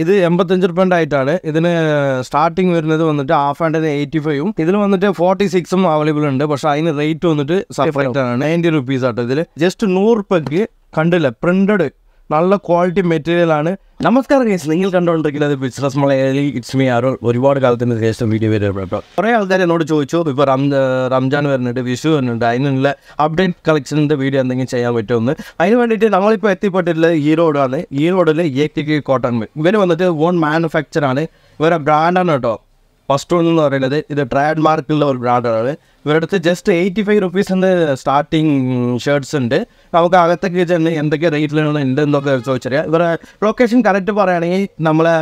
ഇത് എൺപത്തഞ്ച് റുപ്യന്റെ ആയിട്ടാണ്. ഇതിന് സ്റ്റാർട്ടിങ് വരുന്നത് വന്നിട്ട് ഹാഫ് ആൻഡിന് എയ്റ്റി ഫൈവും ഇതിൽ വന്നിട്ട് ഫോർട്ടി സിക്സും അവൈലബിൾ ഉണ്ട്. പക്ഷെ അതിന് റേറ്റ് വന്നിട്ട് സെപ്പറേറ്റ് ആണ്. നയന്റി റുപ്പീസ് ആട്ടോ ഇതിൽ ജസ്റ്റ് നൂറ് റുപ്യക്ക് കണ്ടില്ല? പ്രിന്റഡ് നല്ല ക്വാളിറ്റി മെറ്റീരിയൽ ആണ്. നമസ്കാരം ഗേസ് നിങ്ങൾ കണ്ടുകൊണ്ടിരിക്കുന്നത് ബിസിനസ് മലയാളി ഇറ്റ്സ് മീ ആരോ. ഒരുപാട് കാലത്തിന് ശേഷം വീഡിയോ വരുമ്പോൾ കുറേ ആൾക്കാർ എന്നോട് ചോദിച്ചു ഇപ്പോൾ റം റംജാൻ വരുന്നുണ്ട് വിഷു വരുന്നുണ്ട് അതിനുള്ള അപ്ഡേറ്റ് കളക്ഷന്റെ വീഡിയോ എന്തെങ്കിലും ചെയ്യാൻ പറ്റുമെന്ന്. അതിന് വേണ്ടിയിട്ട് നമ്മളിപ്പോൾ എത്തിപ്പെട്ടിട്ടുള്ളത് ഈറോഡാണ് ഈറോഡിൽ എ ടി കോട്ടൺ ഇവർ വന്നിട്ട് ഓൺ മാനുഫാക്ചർ ആണ്. ഇവരെ ബ്രാൻഡാണ് കേട്ടോ. ഫസ്റ്റ് വൺ എന്ന് പറയുന്നത് ഇത് ട്രേഡ് മാർക്കുള്ള ഒരു ബ്രാൻഡാണ് ഇവരുടെ അടുത്ത് ജസ്റ്റ് എയ്റ്റി ഫൈവ് റുപ്പീസിന്റെ സ്റ്റാർട്ടിങ് ഷർട്ട്സ് ഉണ്ട്. നമുക്ക് അകത്തേക്ക് ചെന്ന് എന്തൊക്കെ റേറ്റിലാണ് ഉണ്ടെന്നൊക്കെ ചോദിച്ചറിയാം. ഇവരുടെ ലൊക്കേഷൻ കറക്റ്റ് പറയുകയാണെങ്കിൽ നമ്മളെ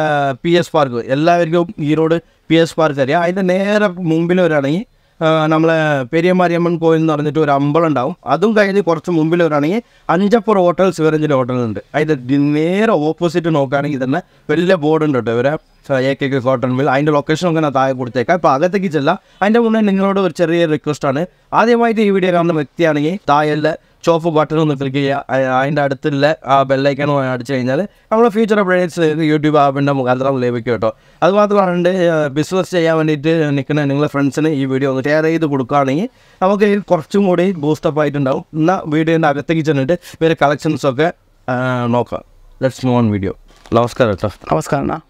പി എസ് പാർക്ക് എല്ലാവർക്കും ഈറോഡ് പി എസ് പാർക്ക് അറിയാം. അതിന്റെ നേരെ മുമ്പിൽ വരികയാണെങ്കിൽ നമ്മളെ പെരിയമാരിയമ്മൻ കോയിൽ എന്ന് പറഞ്ഞിട്ട് ഒരു അമ്പലം ഉണ്ടാവും. അതും കഴിഞ്ഞ് കുറച്ച് മുമ്പിൽ വരാണെങ്കിൽ അഞ്ചപ്പുറ ഹോട്ടൽ സിവറേഞ്ചിന്റെ ഹോട്ടലുണ്ട്. അതിന്റെ നേരെ ഓപ്പോസിറ്റ് നോക്കുകയാണെങ്കിൽ തന്നെ വലിയ ബോർഡ് ഉണ്ട് കേട്ടോ. ഇവരെ A K K cotton mill. അതിന്റെ ലൊക്കേഷൻ ഒക്കെ ഞാൻ താഴെ കൊടുത്തേക്കാം. ഇപ്പോൾ അകത്തേക്ക് ചെല്ലാം. അതിന്റെ മുന്നേ നിങ്ങളോട് ഒരു ചെറിയ റിക്വസ്റ്റ് ആണ്. ആദ്യമായിട്ട് ഈ വീഡിയോ കാണുന്ന വ്യക്തിയാണെങ്കിൽ താഴെ ചുവപ്പ് ബട്ടൺ ഒന്ന് ക്ലിക്ക് ചെയ്യുക. അതിന്റെ അടുത്തുള്ള ആ ബെല്ലൈക്കൺ അടിച്ചു കഴിഞ്ഞാൽ നമ്മുടെ ഫ്യൂച്ചർ അപ്ഡേറ്റ്സ് യൂട്യൂബ് ആപ്പിന്റെ മുഖാന്തരം ലഭിക്കും കേട്ടോ. അതുമാത്രമാണ് ബിസിനസ് ചെയ്യാൻ വേണ്ടിയിട്ട് നിൽക്കുന്ന നിങ്ങളുടെ ഫ്രണ്ട്സിന് ഈ വീഡിയോ ഒന്ന് ഷെയർ ചെയ്ത് കൊടുക്കുകയാണെങ്കിൽ നമുക്ക് കുറച്ചും കൂടി ബൂസ്റ്റപ്പ് ആയിട്ടുണ്ടാവും. എന്നാൽ വീഡിയോന്റെ അകത്തേക്ക് ചെന്നിട്ട് ഇവരെ കളക്ഷൻസൊക്കെ നോക്കാം. ലെറ്റ്സ് മൂവ് ഓൺ വീഡിയോ നമസ്കാരം കേട്ടോ നമസ്കാരം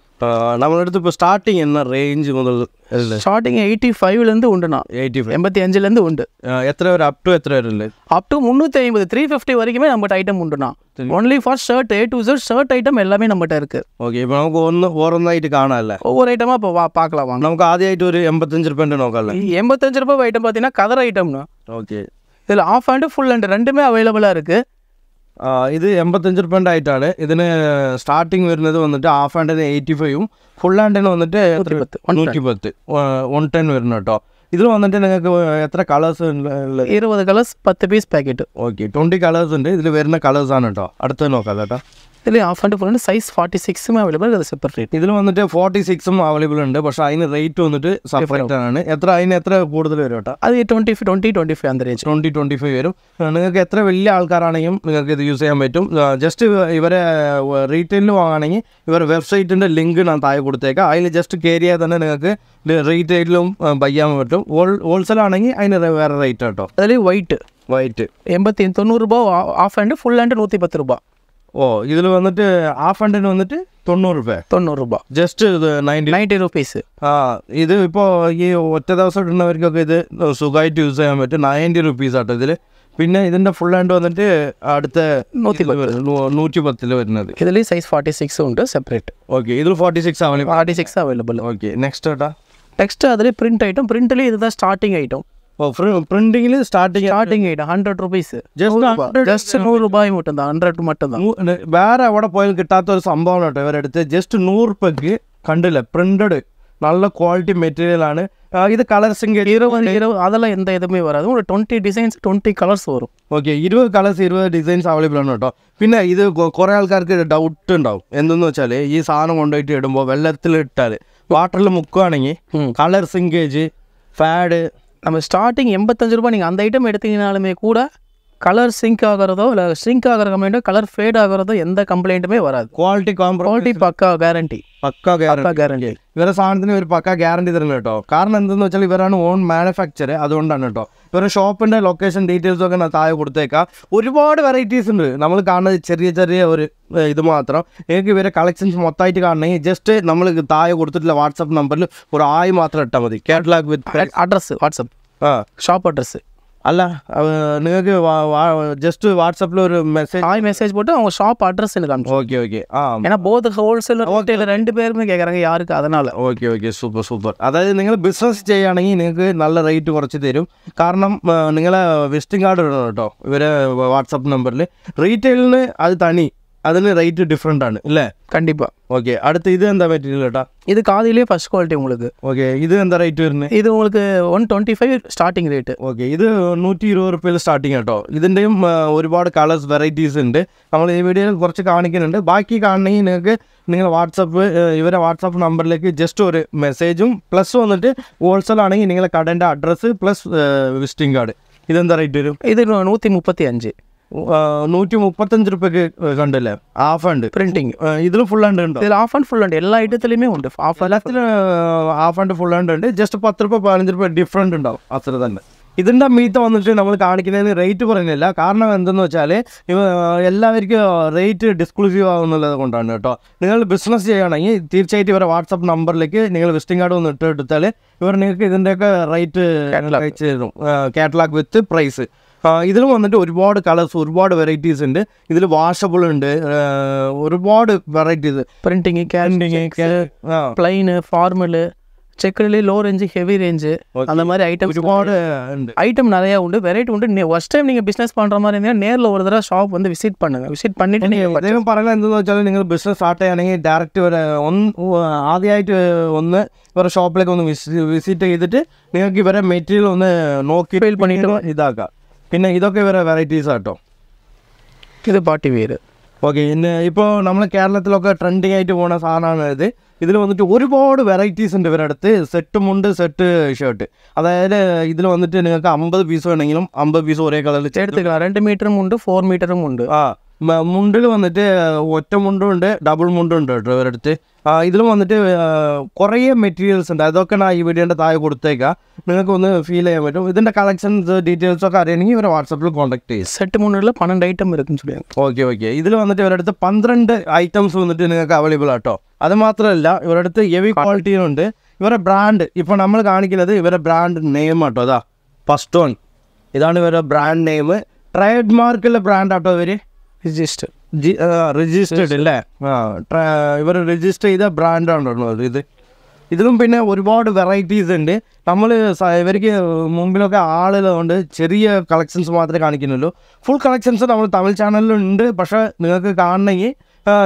நம்மளோட இப்போ ஸ்டார்டிங் என்ன ரேஞ்ச் முதல் ஸ்டார்டிங் எயிட்டி ஃபைவ்லேருந்து உண்டுண்ணா எயிட்டி ஃபைவ் எண்பத்தி அஞ்சுலேருந்து உண்டு. எத்தனை பேர்? அப் டு எத்தனை பேர் இல்லை? அப் டு முந்நூற்றி ஐம்பது த்ரீ ஃபிஃப்டி வரைக்குமே நம்மகிட்ட item உண்டுண்ணா only for shirt A to Z shirt item எல்லாமே நம்மகிட்ட இருக்குது ஓகே இப்போ நமக்கு ஒன்று ஒவ்வொரு ஐட்டு காணல ஒவ்வொரு ஐட்டமாக இப்போ வா பார்க்கலாம் வாங்க. நமக்கு ஆதி ஆயிட்டு ஒரு எண்பத்தஞ்சு ரூபாய்ட்டு நோக்கல எண்பத்தஞ்சு ரூபாய் ஐட்டம் பார்த்தீங்கன்னா கதர் ஐட்டம்னா ஓகே இதில் ஆஃப் அண்டு ஃபுல் அண்டு ரெண்டுமே அவைலபிளாக இருக்குது ഇത് എൺപത്തഞ്ച് റുപ്യന്റെ ആയിട്ടാണ് ഇതിന് സ്റ്റാർട്ടിങ് വരുന്നത് വന്നിട്ട് ഹാഫ് ഹാൻഡിന് എയ്റ്റി ഫൈവും ഫുൾ ഹാൻഡിന് വന്നിട്ട് നൂറ്റി പത്ത് വൺ ടെൻ വരുന്നു കേട്ടോ. ഇതിൽ വന്നിട്ട് നിങ്ങൾക്ക് എത്ര കളേഴ്സ് ഇരുപത് കളേഴ്സ് പത്ത് piece packet okay twenty colours ഉണ്ട്. ഇതിൽ വരുന്ന കളേഴ്സാണ് കേട്ടോ. അടുത്തത് നോക്കാം കേട്ടോ ഇതിൽ half and full and size forty സിക്സും അവൈലബിൾ അത് സെപ്പറേറ്റ് ഇതിൽ വന്നിട്ട് ഫോർട്ടി സിക്സും അവൈലബിൾ ഉണ്ട്. പക്ഷേ അതിന് റേറ്റ് വന്നിട്ട് സെപ്പറേറ്റ് ആണ്. എത്ര അതിന് എത്ര കൂടുതൽ വരും കേട്ടോ അത് ട്വന്റി ട്വന്റി ട്വന്റി ഫൈവ് അന്തര റേഞ്ച് ട്വന്റി ട്വന്റി ഫൈവ് വരും നിങ്ങൾക്ക് എത്ര വലിയ ആൾക്കാരാണെങ്കിലും നിങ്ങൾക്ക് ഇത് യൂസ് ചെയ്യാൻ പറ്റും. ജസ്റ്റ് ഇവരെ റീറ്റെയിലിൽ വാങ്ങുകയാണെങ്കിൽ ഇവർ വെബ്സൈറ്റിന്റെ ലിങ്ക് ഞാൻ താഴെ കൊടുത്തേക്കാം. അതിൽ ജസ്റ്റ് കയറിയാൽ തന്നെ നിങ്ങൾക്ക് റീറ്റെയിലും ബൈ ചെയ്യാൻ പറ്റും. ഹോൾ ഹോൾസെയിൽ ആണെങ്കിൽ അതിന് വേറെ റേറ്റ് കേട്ടോ അതിൽ വൈറ്റ് വൈറ്റ് എൺപത്തി തൊണ്ണൂറ് രൂപ ഹാഫ് ആൻഡ് ഫുൾ ആൻഡ് നൂറ്റി പത്ത് രൂപ. ഇതിൽ വന്നിട്ട് ഹാഫ് ഹൺഡ്രഡ് വന്നിട്ട് തൊണ്ണൂറ് രൂപ தொண்ணூறுரூபா ജസ്റ്റ് ഇത് നയൻറ്റി நைன்ட்டி ருபீஸு ആ ഇത് ഇപ്പോൾ ഈ ഒറ്റ ദിവസം ഇടുന്നവർക്കൊക്കെ ഇത് സുഖമായിട്ട് യൂസ് ചെയ്യാൻ പറ്റും നയൻറ്റി റുപ്പീസ് ആട്ടോ ഇതിൽ പിന്നെ ഇതിൻ്റെ ഫുൾ ഹാൻഡ് വന്നിട്ട് അടുത്ത നൂറ്റി ഇതില് വരും. നൂ- നൂറ്റി പത്തിൽ വരുന്നത് இதுலேயும் சைஸ் ஃபார்ட்டி சிக்ஸ் உண்டு செப்பரேட் ഓക്കെ ഇതിൽ forty six Avani forty six available okay next ഏട്ടാ நெக்ஸ்ட் அதுலேயே பிரிண்ட் ஐட்டம் பிரிண்ட்லேயும் இதுதான் ஸ்டார்டிங் ஐட்டம் ഓ പ്രിന്റിങ്ങിൽ starting starting item hundred rupees Just 100 just நூறு ரூபாய் மட்டும்தான் ஹண்ட்ரட் மட்டும்தான் വേറെ എവിടെ പോയാലും കിട്ടാത്ത ഒരു സംഭവമാണ് കേട്ടോ ഇവരെടുത്ത് ജസ്റ്റ് നൂറ് റുപ്യക്ക് കണ്ടില്ല പ്രിന്റഡ് നല്ല ക്വാളിറ്റി മെറ്റീരിയൽ ആണ് ആ, ഇത് കളർസിങ് இருபது இருபது அதெல்லாம் எந்த இதுவுமே வராது ஒரு டுவெண்ட்டி டிசைன்ஸ் டுவெண்ட்டி கலர்ஸ் வரும் ഓക്കെ ഇരുപത് കളേഴ്സ് ഇരുപത് ഡിസൈൻസ് അവൈലബിൾ ആണ് കേട്ടോ പിന്നെ ഇത് കൊ- കുറേ ആൾക്കാർക്ക് ഡൗട്ട് ഉണ്ടാവും എന്തെന്ന് വെച്ചാൽ ഈ സാധനം കൊണ്ടുപോയിട്ട് ഇടുമ്പോൾ വെള്ളത്തിൽ ഇട്ടാൽ വാട്ടറിൽ മുക്കുകയാണെങ്കിൽ ம். കളർ സിങ്കേജ് ഫാഡ് நம்ம ஸ்டார்டிங் எண்பத்தஞ்சு ரூபா நீங்கள் அந்த ஐட்டம் எடுத்தீங்கனாலுமே கூட கலர் சிங்க் ஆகிறதோ இல்லை சிங்க் ஆகிற கம்ப்ளைண்ட்டோ கலர் ஃபேட் ஆகிறதோ எந்த கம்ப்ளைண்ட்டுமே வராது ക്വാളിറ്റി കോംപ്രമൈസ് குவாலிட்டி பக்கா கேரண்டி പക്ക ഗ്യാരണ്ടി பக்கா கேரண்டி ഇവരുടെ സാധനത്തിന് ഒരു പക്ക ഗ്യാരണ്ടി തരുന്നത് കേട്ടോ കാരണം എന്തെന്ന് വെച്ചാൽ ഇവരാണ് ഓൺ മാനുഫാക്ചർ അതുകൊണ്ടാണ് കേട്ടോ ഇവരുടെ ഷോപ്പിൻ്റെ ലൊക്കേഷൻ ഡീറ്റെയിൽസ് ഒക്കെ ഞാൻ താഴെ കൊടുത്തേക്കാം ഒരുപാട് വെറൈറ്റീസ് ഉണ്ട് നമ്മൾ കാണുന്നത് ചെറിയ ചെറിയ ഒരു ഏഹ്, ഇത് മാത്രം എനിക്ക് ഇവരെ കളക്ഷൻസ് മൊത്തമായിട്ട് കാണണമെങ്കിൽ ജസ്റ്റ് നമ്മൾ താഴെ കൊടുത്തിട്ടുള്ള വാട്സപ്പ് നമ്പറിൽ ഒരു ആയി മാത്രം ഇട്ടാൽ മതി കാറ്റലാഗ് വിത്ത് அட்ரஸ் வாட்ஸ்அப் ആ ஷாப் அட்ரஸ் അല്ല അവ- നിങ്ങൾക്ക് ജസ്റ്റ് വാട്സപ്പിൽ ഒരു മെസ്സേജ് ஆய் மெசேஜ் போட்டு அவங்க ஷாப் அட்ரஸ் எனக்கு அனுப்பிச்சு ഓക്കെ ഓക്കെ ആ ஏன்னா போத் ஹோல்சேல் ஹோட்டல் ரெண்டு பேருமே கேட்குறாங்க யாருக்கு அதனால ഓക്കെ ഓക്കെ സൂപ്പർ സൂപ്പർ അതായത് നിങ്ങൾ ബിസിനസ് ചെയ്യുകയാണെങ്കിൽ നിങ്ങൾക്ക് നല്ല റേറ്റ് കുറച്ച് തരും കാരണം ആ, നിങ്ങളെ വിസിറ്റിംഗ് കാർഡ് ഇടണം കേട്ടോ ഇവരെ വാട്സപ്പ് നമ്പറിൽ റീറ്റെയിലിന് അത് തനി അതിന് റേറ്റ് ഡിഫറെൻ്റ് ആണ് അല്ലേ கண்டிப்பா ഓക്കെ அடுத்து ഇത് എന്താ മെറ്റീരിയൽ കേട്ടാ இது காதிலேயே ஃபர்ஸ்ட் குவாலிட்டி உங்களுக்கு ഓക്കെ ഇത് എന്താ റേറ്റ് വരുന്നത് இது உங்களுக்கு one twenty five starting rate okay ഇത് നൂറ്റി ഇരുപത് റുപ്യയിൽ സ്റ്റാർട്ടിങ് കേട്ടോ ഇതിൻ്റെയും ആ, ഒരുപാട് കളേഴ്സ് വെറൈറ്റീസ് ഉണ്ട് നമ്മൾ ഈ വീഡിയോയിൽ കുറച്ച് കാണിക്കുന്നുണ്ട് ബാക്കി കാണണമെങ്കിൽ നിങ്ങൾക്ക് നിങ്ങൾ വാട്സപ്പ് ഇവരെ വാട്സപ്പ് നമ്പറിലേക്ക് ജസ്റ്റ് ഒരു മെസ്സേജും പ്ലസ് വന്നിട്ട് ഹോൾസെയിൽ ആണെങ്കിൽ നിങ്ങളെ കടേൻ്റെ അഡ്രസ്സ് പ്ലസ് വിസിറ്റിംഗ് കാർഡ് ഇതെന്താ റേറ്റ് വരും இது நூற்றி முப்பத்தி அஞ்சு നൂറ്റി മുപ്പത്തഞ്ച് റുപ്യക്ക് കണ്ടില്ലേ? ഹാഫ് ഉണ്ട് പ്രിന്റിങ് ഇതിൽ ഫുൾ ഹാൻഡ് ഉണ്ട്. ഇതിൽ ഹാഫ് ആൻഡ് ഫുൾ ഉണ്ട്. എല്ലാ ഐറ്റത്തിലുമേ ഉണ്ട്. ഹാഫ് എല്ലാത്തിലും ഹാഫ് ഹാൻഡ് ഫുൾ ഹാൻഡ് ഉണ്ട്. ജസ്റ്റ് പത്ത് റുപ്യ പതിനഞ്ച് റുപ്യ ഡിഫറെന്റ് ഉണ്ടാവും. അത്ര തന്നെ. ഇതിന്റെ മീത്ത വന്നിട്ട് നമ്മൾ കാണിക്കുന്നതിന് റേറ്റ് പറയുന്നില്ല. കാരണം എന്തെന്ന് വെച്ചാൽ എല്ലാവർക്കും റേറ്റ് ഡിസ്ക്ലൂസീവ് ആകുന്നുള്ളത് കൊണ്ടാണ് കേട്ടോ. നിങ്ങൾ ബിസിനസ് ചെയ്യുകയാണെങ്കിൽ തീർച്ചയായിട്ടും ഇവരെ വാട്സപ്പ് നമ്പറിലേക്ക് നിങ്ങൾ വിസിറ്റിംഗ് കാർഡ് ഒന്ന് ഇട്ട് എടുത്താൽ ഇവർ നിങ്ങൾക്ക് ഇതിന്റെയൊക്കെ റേറ്റ്. അയച്ചു തരും. കാറ്റലാഗ് വിത്ത് പ്രൈസ് ഇതിൽ വന്നിട്ട് ഒരുപാട് കളേഴ്സ് ഒരുപാട് വെറൈറ്റീസ് ഉണ്ട് ഇതിൽ വാഷബിൾ ഉണ്ട് ആ, ഒരുപാട് വെറൈറ്റീസ് പ്രിന്റിങ് ആ പ്ലെയിന് ஃபார்மலு செக்குல லோ ரேஞ்சு ஹெவி ரேஞ்சு அந்த மாதிரி ஐட்டம் ഒരുപാട് ഉണ്ട് ஐட்டம் நிறையா உண்டு வெரைட்டி உண்டு ஃபர்ஸ்ட் டைம் நீங்கள் பிஸ்னஸ் பண்ணுற மாதிரி இருந்தால் நேரில் ஒரு தடவை ஷாப் வந்து விசிட் பண்ணுங்க விசிட் பண்ணிட்டு நீங்கள் അദ്ദേഹം പറയുന്നത് എന്തെന്ന് വെച്ചാൽ നിങ്ങൾ ബിസിനസ് സ്റ്റാർട്ട് ചെയ്യുകയാണെങ്കിൽ ഡയറക്റ്റ് വരെ ഒന്ന് ആദ്യമായിട്ട് ഒന്ന് ഇവരുടെ ഷോപ്പിലേക്ക് ഒന്ന് വിസിറ്റ് ചെയ്തിട്ട് നിങ്ങൾക്ക് ഇവരെ മെറ്റീരിയൽ ഒന്ന് നോക്കി Feel பண்ணிட்டு ഇതാക്കാം പിന്നെ ഇതൊക്കെ വേറെ വെറൈറ്റീസ് ആട്ടോ ഇത് പാട്ടി പേര് ഓക്കെ പിന്നെ ഇപ്പോൾ നമ്മൾ കേരളത്തിലൊക്കെ ട്രെൻഡിങ് ആയിട്ട് പോകുന്ന സാധനമാണ് ഇത്. ഇതിൽ വന്നിട്ട് ഒരുപാട് വെറൈറ്റീസ് ഉണ്ട് ഇവരടുത്ത്. സെറ്റുമുണ്ട് സെറ്റ് ഷർട്ട് അതായത് ഇതിൽ വന്നിട്ട് നിങ്ങൾക്ക് അമ്പത് പീസ് വേണമെങ്കിലും അമ്പത് പീസ് ഒരേ കളറിൽ ചേർത്തില്ല രണ്ട് മീറ്ററും ഉണ്ട് ഫോർ മീറ്ററും ഉണ്ട്. ആ മുണ്ടിൽ വന്നിട്ട് ഒറ്റ മുണ്ടും ഉണ്ട് ഡബിൾ മുണ്ടും ഉണ്ട് കേട്ടോ ഇവരടുത്ത്. ഇതിൽ ഇതിലും വന്നിട്ട് കുറേ മെറ്റീരിയൽസ് ഉണ്ട്. അതൊക്കെ ഞാൻ ഈ വീഡിയോന്റെ താഴെ കൊടുത്തേക്കാം. നിങ്ങൾക്ക് ഒന്ന് ഫീൽ ചെയ്യാൻ പറ്റും. ഇതിന്റെ കളക്ഷൻസ് ഡീറ്റെയിൽസ് ഒക്കെ അറിയണമെങ്കിൽ ഇവരെ വാട്സപ്പിൽ കോൺടാക്ട് ചെയ്യും. സെറ്റ് മുണ്ടുകളിൽ പന്ത്രണ്ട് ഐറ്റം വരും ഓക്കെ ഓക്കെ. ഇതിൽ വന്നിട്ട് ഇവരടുത്ത് പന്ത്രണ്ട് ഐറ്റംസ് വന്നിട്ട് നിങ്ങൾക്ക് അവൈലബിൾ ആട്ടോ അത് മാത്രമല്ല ഇവരടുത്ത് അടുത്ത് ഹെവി ക്വാളിറ്റിയിലുണ്ട് ഇവരുടെ ബ്രാൻഡ് ഇപ്പോൾ നമ്മൾ കാണിക്കുന്നത് ഇവരുടെ ബ്രാൻഡ് നെയിം ആട്ടോ അതാ ഫസ്റ്റ് വൺ ഇതാണ് ഇവരുടെ ബ്രാൻഡ് നെയിം ട്രേഡ് മാർക്കുള്ള ബ്രാൻഡ് ആട്ടോ ഇവർ രജിസ്റ്റർ രജിസ്റ്റേഡ് അല്ലേ ഇവർ രജിസ്റ്റർ ചെയ്ത ബ്രാൻഡാണല്ലോ ഇത്. ഇതിലും പിന്നെ ഒരുപാട് വെറൈറ്റീസ് ഉണ്ട്. നമ്മൾ ഇവർക്ക് മുമ്പിലൊക്കെ ആളുകളുണ്ട്. ചെറിയ കളക്ഷൻസ് മാത്രമേ കാണിക്കുന്നുള്ളൂ. ഫുൾ കളക്ഷൻസ് നമ്മൾ തമിഴ് ചാനലിലുണ്ട് പക്ഷേ നിങ്ങൾക്ക് കാണണമെങ്കിൽ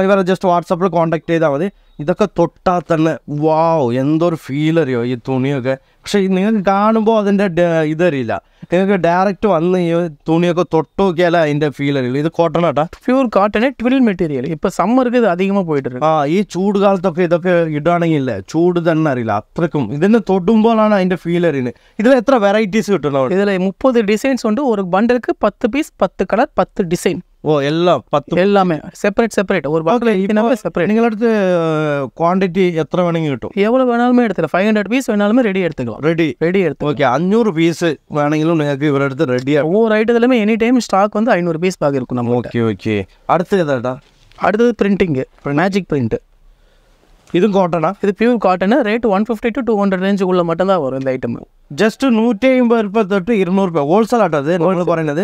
ഇവരെ ജസ്റ്റ് വാട്സപ്പിൽ കോൺടാക്ട് ചെയ്താൽ മതി. ഇതൊക്കെ തൊട്ടാൽ തന്നെ വാവ് എന്തൊരു ഫീൽ അറിയോ ഈ തുണിയൊക്കെ? പക്ഷേ നിങ്ങൾക്ക് കാണുമ്പോൾ അതിന്റെ ഇതറിയില്ല നിങ്ങൾക്ക് ഡയറക്റ്റ് വന്ന് ഈ തുണിയൊക്കെ തൊട്ട് നോക്കിയാലേ അതിന്റെ ഫീൽ അറിയില്ല ഇത് കോട്ടൺ ആട്ടാ. പ്യൂർ കോട്ടൺ ട്വിൽ മെറ്റീരിയൽ ഇപ്പോൾ സമ്മർക്ക് ഇത് അധികமாக പോയിട്ടുണ്ട് ആ ഈ ചൂട് കാലത്തൊക്കെ ഇതൊക്കെ ഇടുകയാണെങ്കിൽ ഇല്ലേ? ചൂട് തന്നെ അറിയില്ല. അത്രക്കും ഇതിനെ തൊടുമ്പോഴാണ് അതിന്റെ ഫീൽ അറിയുന്നത്. ഇതിൽ എത്ര വെറൈറ്റീസ് കിട്ടുന്നുണ്ട് ഇതിൽ മുപ്പത് ഡിസൈൻസ് ഉണ്ട്. ഒരു ബണ്ടൽക്ക് പത്ത് പീസ് പത്ത് കളർ പത്ത് ഡിസൈൻ ஓ எல்லாம் பத்து எல்லாமே. செப்பரேட் செப்பரேட் ஒரு பாக்கில் பாட்டில் செப்பரேட் நீங்கள் எடுத்து குவான்டிட்டி எத்தனை வேணுங்க கிட்டும். எவ்வளோ வேணாலுமே எடுத்துக்கலாம். ஃபைவ் ஹண்ட்ரட் பீஸ் வேணாலுமே ரெடி எடுத்துக்கலாம். ரெடி ரெடி எடுத்து ஓகே அஞ்சூறு பீஸ் வேணுங்களும் எனக்கு இவர் எடுத்து ரெடியாக ஒவ்வொரு ஐட்டத்துலையுமே எனி டைம் ஸ்டாக் வந்து ஐநூறு பீஸ் பாக இருக்கும் நம்ம ஓகே ஓகே அடுத்து எதாடா? அடுத்தது பிரிண்டிங்கு மேஜிக் பிரிண்ட்டு ഇതും കോട്ടണാ இது pure cotton rate one fifty to two hundred ரேஞ்சுக்குள்ள மட்டும்தான் வரும் இந்த ஐட்டம் ജസ്റ്റ് നൂറ്റി അമ്പത് രൂപ തൊട്ട് ഇരുന്നൂറ് രൂപ ഹോൾസെയിൽ ആട്ടോ അത് നമ്മൾ പറയുന്നത്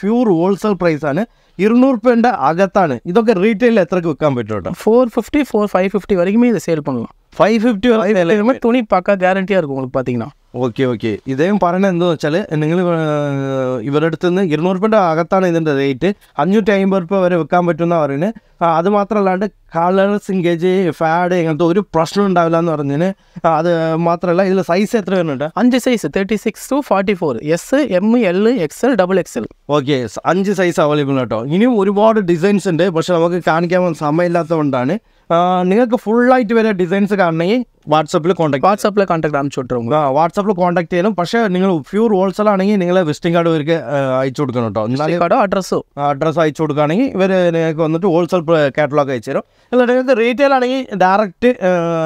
പ്യൂർ ഹോൾസെയിൽ പ്രൈസ് ആണ് ഇരുന്നൂറ് രൂപേൻ്റെ അകത്താണ് ഇതൊക്കെ റീറ്റെയിൽ എത്രക്ക് വിൽക്കാൻ പറ്റും കേട്ടോ four fifty four five fifty வரைக்குமே இதை சேல் பண்ணலாம் ഫൈവ് ഫിഫ്റ്റി இதுவுமே துணி பக்கா கேரண்டியாக இருக்கும் உங்களுக்கு பார்த்தீங்கன்னா ഓക്കെ ഓക്കെ. ഇദ്ദേഹം പറയുന്നത് എന്താ വെച്ചാൽ നിങ്ങൾ ഇവരുടെ അടുത്ത് നിന്ന് ഇരുന്നൂറ് രൂപ അകത്താണ് ഇതിന്റെ റേറ്റ് അഞ്ഞൂറ്റി അമ്പത് രൂപ വരെ വെക്കാൻ പറ്റുമെന്ന് പറയുന്നത് അത് മാത്രമല്ലാണ്ട് കളർ സിങ്കേജ് ഫാഡ് ഇങ്ങനത്തെ ഒരു പ്രശ്നം ഉണ്ടാവില്ല എന്ന് പറഞ്ഞതിന് അത് മാത്രമല്ല ഇതിൽ സൈസ് എത്ര വരുന്നുണ്ട്? അഞ്ച് size thirty six to forty four S M L X L double X L okay അഞ്ച് സൈസ് അവൈലബിൾ കേട്ടോ. ഇനിയും ഒരുപാട് ഡിസൈൻസ് ഉണ്ട് പക്ഷെ നമുക്ക് കാണിക്കാൻ സമയമില്ലാത്തതുകൊണ്ടാണ് നിങ്ങൾക്ക് ഫുള്ളായിട്ട് വരെ ഡിസൈൻസ് കാണണമെങ്കിൽ വാട്സപ്പിൽ കോൺടാക്ട് വാട്സപ്പിൽ കോൺടാക്ട് അയച്ചു വിട്ടുള്ളൂ ആ വാട്സപ്പിൽ കോൺടാക്ട് ചെയ്യണം. പക്ഷേ നിങ്ങൾ പ്യൂർ ഹോൾസെയിൽ ആണെങ്കിൽ നിങ്ങൾ വിസിറ്റിംഗ് കാർഡ് ഇവർക്ക് അയച്ചു കൊടുക്കണം കേട്ടോ കാർഡോ അഡ്രസ്സോ അഡ്രസ്സ് അയച്ചു കൊടുക്കുകയാണെങ്കിൽ ഇവർ നിങ്ങൾക്ക് വന്നിട്ട് ഹോൾസെയിൽ കാറ്റലോഗ് അയച്ചു തരും. അല്ല നിങ്ങൾക്ക് റീറ്റെയിൽ ആണെങ്കിൽ ഡയറക്റ്റ്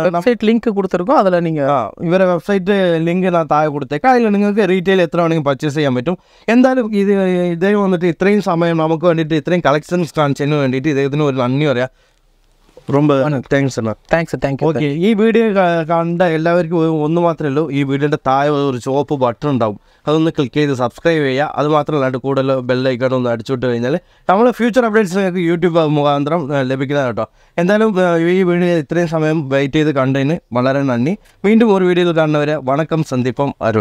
വെബ്സൈറ്റ് ലിങ്ക് കൊടുത്തിരിക്കും. അതിൽ നിങ്ങൾ ഇവരെ വെബ്സൈറ്റ് ലിങ്ക് ഞാൻ താഴെ കൊടുത്തേക്കാം. അതിൽ നിങ്ങൾക്ക് റീറ്റെയിൽ എത്ര വേണമെങ്കിൽ പർച്ചേസ് ചെയ്യാൻ പറ്റും. എന്തായാലും ഇത് ഇദ്ദേഹം വന്നിട്ട് ഇത്രയും സമയം നമുക്ക് വേണ്ടിയിട്ട് ഇത്രയും കളക്ഷൻസ് കാണിച്ചതിന് വേണ്ടിയിട്ട് ഇദ്ദേഹത്തിന് ഒരു നന്ദി പറയാം. ரொம்ப താങ്ക്സ് അണ്ണാ தேங்க்ஸ் தேங்க்யூ ഓക്കെ ഈ വീഡിയോ ക- കണ്ട എല്ലാവർക്കും ഒ- ഒന്ന് മാത്രമേ ഉള്ളൂ ഈ വീഡിയോൻ്റെ താഴെ ഒരു ചുവപ്പ് ബട്ടൺ ഉണ്ടാവും അതൊന്ന് ക്ലിക്ക് ചെയ്ത് സബ്സ്ക്രൈബ് ചെയ്യുക അത് മാത്രമല്ല കൂടുതൽ ബെല്ലൈക്കൺ ഒന്ന് അടിച്ചുവിട്ട് കഴിഞ്ഞാൽ നമ്മൾ ഫ്യൂച്ചർ അപ്ഡേറ്റ്സ് നിങ്ങൾക്ക് യൂട്യൂബ് മുഖാന്തരം ഏഹ്, ലഭിക്കുന്നതാണ് കേട്ടോ എന്തായാലും ഏഹ്, ഈ വീഡിയോ ഇത്രയും സമയം വെയിറ്റ് ചെയ്ത് കണ്ടതിന് വളരെ നന്ദി വീണ്ടും ഒരു വീഡിയോയിൽ കാണുന്നവരെ വണക്കം സന്ദീപം അരുൾ